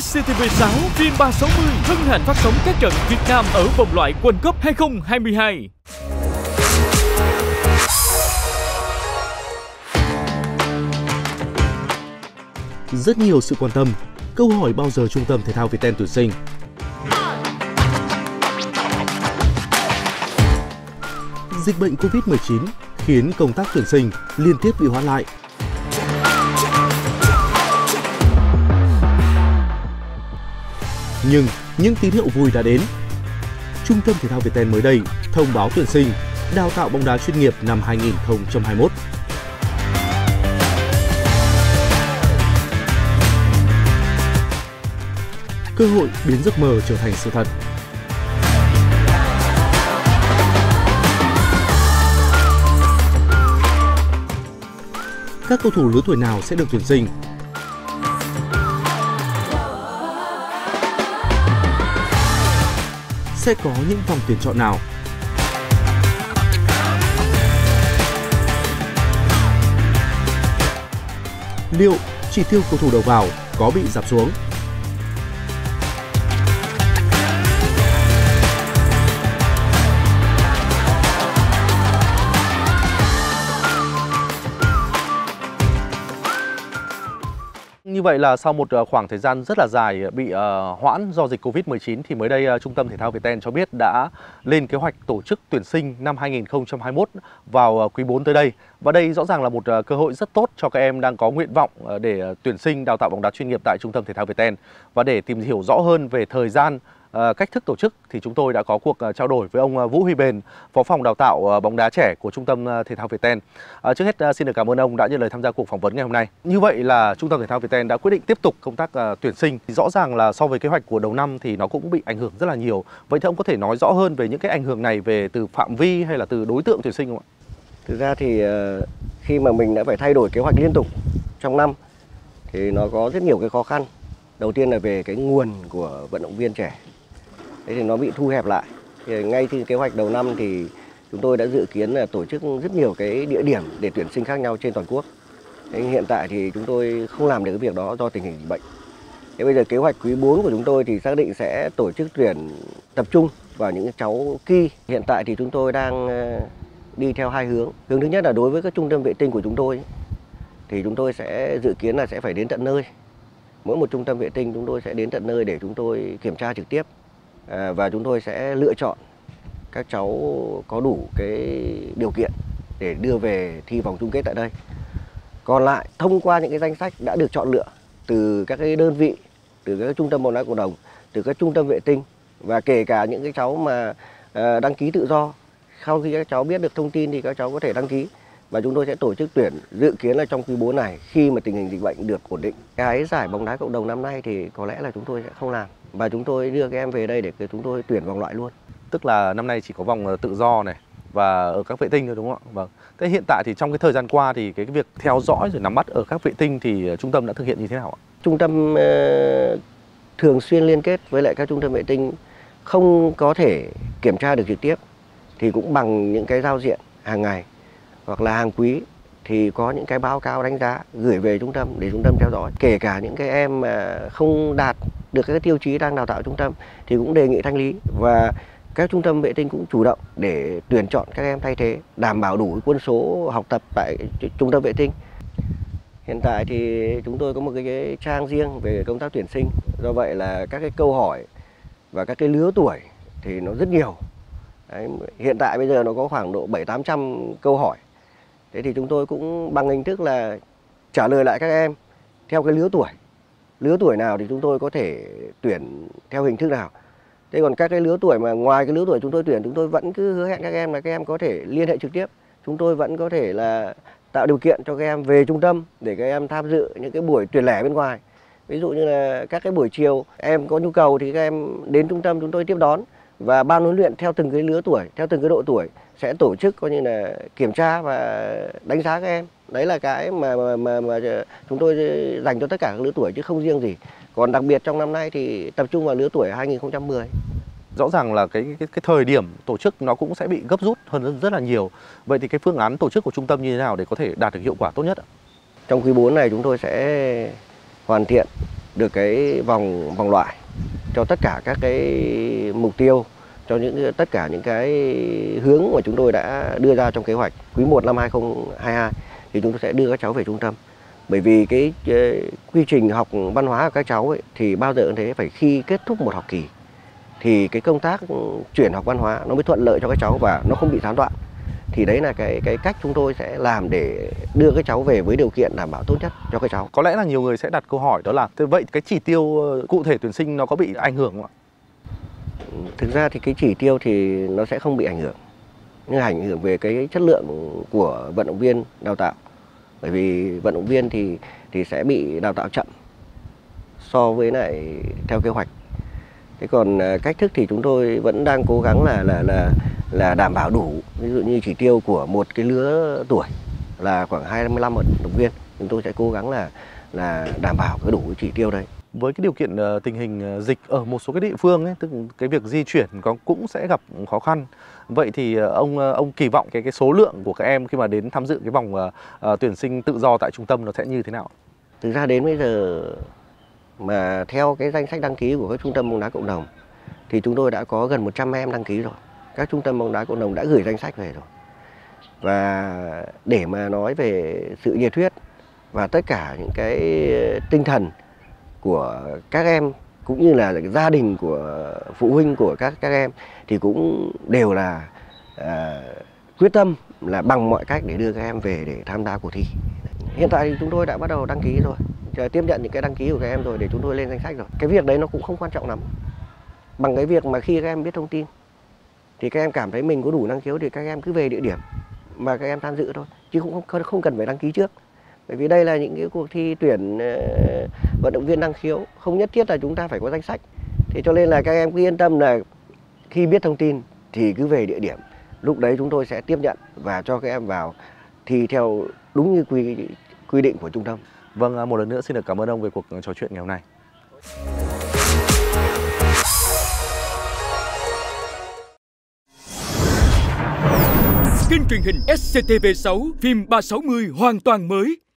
SCTV6 phim 360 hân hạnh phát sóng các trận Việt Nam ở vòng loại World Cup 2022. Rất nhiều sự quan tâm, câu hỏi bao giờ Trung tâm Thể thao Việt Nam tuyển sinh. Dịch bệnh Covid-19 khiến công tác tuyển sinh liên tiếp bị hoãn lại. Nhưng những tín hiệu vui đã đến. Trung tâm Thể thao Việt Tên mới đây thông báo tuyển sinh, đào tạo bóng đá chuyên nghiệp năm 2021. Cơ hội biến giấc mơ trở thành sự thật. Các cầu thủ lứa tuổi nào sẽ được tuyển sinh sẽ có những vòng tuyển chọn nào. Liệu chỉ tiêu cầu thủ đầu vào có bị giảm xuống? Như vậy là sau một ờ, khoảng thời gian rất là dài ờ, bị uh, hoãn do dịch Covid-19 thì mới đây uh, Trung tâm Thể thao Việt Ten cho biết đã lên kế hoạch tổ chức tuyển sinh năm 2021 vào uh, quý 4 tới đây. Và đây rõ ràng là một uh, cơ hội rất tốt cho các em đang có nguyện vọng uh, để uh, tuyển sinh đào tạo bóng đá chuyên nghiệp tại Trung tâm Thể thao Việt Ten. Và để tìm hiểu rõ hơn về thời gian Ờ, cách thức tổ chức thì chúng tôi đã có cuộc ờ, trao đổi với ông ờ, Vũ Huy Bền, Phó phòng đào tạo bóng đá trẻ của Trung tâm Thể thao Viettel. trước hết xin được cảm ơn ông đã nhận lời tham gia cuộc phỏng vấn ngày hôm nay. Như vậy là Trung tâm Thể thao Viettel đã quyết định tiếp tục công tác tuyển sinh. Rõ ràng là so với kế hoạch của đầu năm thì nó cũng bị ảnh hưởng rất là nhiều. Vậy thì ông có thể nói rõ hơn về những cái ảnh hưởng này về từ phạm vi hay là từ đối tượng tuyển sinh không ạ? Thực ra thì khi mà mình đã phải thay đổi kế hoạch liên tục trong năm thì nó có rất nhiều cái khó khăn. Đầu tiên là về cái nguồn của vận động viên trẻ thế thì nó bị thu hẹp lại. Thì ngay khi kế hoạch đầu năm thì chúng tôi đã dự kiến là tổ chức rất nhiều cái địa điểm để tuyển sinh khác nhau trên toàn quốc. Thế hiện tại thì chúng tôi không làm được cái việc đó do tình hình dịch bệnh. Thế bây giờ kế hoạch quý 4 của chúng tôi thì xác định sẽ tổ chức tuyển tập trung vào những cháu kỳ. Hiện tại thì chúng tôi đang ờ, đi theo hai hướng. Hướng thứ nhất là đối với các trung tâm vệ tinh của chúng tôi, thì chúng tôi sẽ dự kiến là sẽ phải đến tận nơi. Mỗi một trung tâm vệ tinh chúng tôi sẽ đến tận nơi để chúng tôi kiểm tra trực tiếp. Ờ, và chúng tôi sẽ lựa chọn các cháu có đủ cái điều kiện để đưa về thi vòng chung kết tại đây. Còn lại thông qua những cái danh sách đã được chọn lựa từ các cái đơn vị, từ các trung tâm bóng đá cộng đồng, từ các trung tâm vệ tinh và kể cả những cái cháu mà ờ, đăng ký tự do. Sau khi các cháu biết được thông tin thì các cháu có thể đăng ký và chúng tôi sẽ tổ chức tuyển dự kiến là trong quý 4 này khi mà tình hình dịch bệnh được ổn định. Cái giải bóng đá cộng đồng năm nay thì có lẽ là chúng tôi sẽ không làm và chúng tôi đưa các em về đây để chúng tôi tuyển vòng loại luôn. Tức là năm nay chỉ có vòng ờ, tự do này và ở các vệ tinh thôi đúng không ạ? Vâng. Thế hiện tại thì trong cái thời gian qua thì cái việc theo dõi rồi nắm bắt ở các vệ tinh thì ờ, trung tâm đã thực hiện như thế nào ạ? Trung tâm uh, thường xuyên liên kết với lại các trung tâm vệ tinh không có thể kiểm tra được trực tiếp thì cũng bằng những cái giao diện hàng ngày hoặc là hàng quý thì có những cái báo cáo đánh giá gửi về trung tâm để trung tâm theo dõi kể cả những cái em mà không đạt được các tiêu chí đang đào tạo trung tâm thì cũng đề nghị thanh lý. Và các trung tâm vệ tinh cũng chủ động để tuyển chọn các em thay thế đảm bảo đủ quân số học tập tại trung tâm vệ tinh. Hiện tại thì chúng tôi có một cái trang riêng về công tác tuyển sinh. Do vậy là các cái câu hỏi và các cái lứa tuổi thì nó rất nhiều. Đấy, hiện tại bây giờ nó có khoảng độ bảy tám trăm câu hỏi. Thế thì chúng tôi cũng bằng hình thức là trả lời lại các em theo cái lứa tuổi lứa tuổi nào thì chúng tôi có thể tuyển theo hình thức nào. Thế còn các cái lứa tuổi mà ngoài cái lứa tuổi chúng tôi tuyển, chúng tôi vẫn cứ hứa hẹn các em là các em có thể liên hệ trực tiếp. Chúng tôi vẫn có thể là tạo điều kiện cho các em về trung tâm để các em tham dự những cái buổi tuyển lẻ bên ngoài. Ví dụ như là các cái buổi chiều em có nhu cầu thì các em đến trung tâm chúng tôi tiếp đón và ban huấn luyện theo từng cái lứa tuổi theo từng cái độ tuổi sẽ tổ chức coi như là kiểm tra và đánh giá các em. Đấy là cái mà mà, mà, mà chúng tôi dành cho tất cả các lứa tuổi chứ không riêng gì. Còn đặc biệt trong năm nay thì tập trung vào lứa tuổi 2010 rõ ràng là cái, cái cái thời điểm tổ chức nó cũng sẽ bị gấp rút hơn rất, rất là nhiều. Vậy thì cái phương án tổ chức của trung tâm như thế nào để có thể đạt được hiệu quả tốt nhất ạ? Trong quý 4 này chúng tôi sẽ hoàn thiện được cái vòng vòng loại cho tất cả các cái mục tiêu cho những tất cả những cái hướng mà chúng tôi đã đưa ra trong kế hoạch quý 1 năm 2022 thì chúng tôi sẽ đưa các cháu về trung tâm. Bởi vì cái, cái quy trình học văn hóa của các cháu ấy, thì bao giờ cũng thế phải khi kết thúc một học kỳ thì cái công tác chuyển học văn hóa nó mới thuận lợi cho các cháu và nó không bị gián đoạn thì đấy là cái cái cách chúng tôi sẽ làm để đưa các cháu về với điều kiện đảm bảo tốt nhất cho các cháu. Có lẽ là nhiều người sẽ đặt câu hỏi đó là thế vậy cái chỉ tiêu ờ, cụ thể tuyển sinh nó có bị ảnh hưởng không ạ? Thực ra thì cái chỉ tiêu thì nó sẽ không bị ảnh hưởng. Nhưng ảnh hưởng về cái chất lượng của vận động viên đào tạo. Bởi vì vận động viên thì thì sẽ bị đào tạo chậm so với lại theo kế hoạch. Thế còn à, cách thức thì chúng tôi vẫn đang cố gắng là là là là đảm bảo đủ ví dụ như chỉ tiêu của một cái lứa tuổi là khoảng 25 vận động viên chúng tôi sẽ cố gắng là là đảm bảo cái đủ cái chỉ tiêu đấy với cái điều kiện ờ, tình hình ờ, dịch ở một số cái địa phương ấy, tức cái việc di chuyển có cũng sẽ gặp khó khăn. Vậy thì ờ, ông ông kỳ vọng cái cái số lượng của các em khi mà đến tham dự cái vòng uh, tuyển sinh tự do tại trung tâm nó sẽ như thế nào? Thực ra đến bây giờ mà theo cái danh sách đăng ký của các trung tâm bóng đá cộng đồng thì chúng tôi đã có gần 100 em đăng ký rồi. Các trung tâm bóng đá cộng đồng đã gửi danh sách về rồi. Và để mà nói về sự nhiệt huyết và tất cả những cái tinh thần của các em cũng như là gia đình của phụ huynh của các các em thì cũng đều là à, quyết tâm là bằng mọi cách để đưa các em về để tham gia cuộc thi. Hiện tại thì chúng tôi đã bắt đầu đăng ký rồi, tiếp nhận những cái đăng ký của các em rồi để chúng tôi lên danh sách rồi. Cái việc đấy nó cũng không quan trọng lắm. Bằng cái việc mà khi các em biết thông tin, thì các em cảm thấy mình có đủ năng khiếu thì các em cứ về địa điểm mà các em tham dự thôi. Chứ cũng không không cần phải đăng ký trước. Bởi vì đây là những cái cuộc thi tuyển ờ, vận động viên năng khiếu. Không nhất thiết là chúng ta phải có danh sách. Thế cho nên là các em cứ yên tâm là khi biết thông tin thì cứ về địa điểm. Lúc đấy chúng tôi sẽ tiếp nhận và cho các em vào thi theo đúng như quy quy định của trung tâm vâng à, một lần nữa xin được cảm ơn ông về cuộc ừ, trò chuyện ngày hôm nay. Kênh truyền hình SCTV6 phim 360 hoàn toàn mới.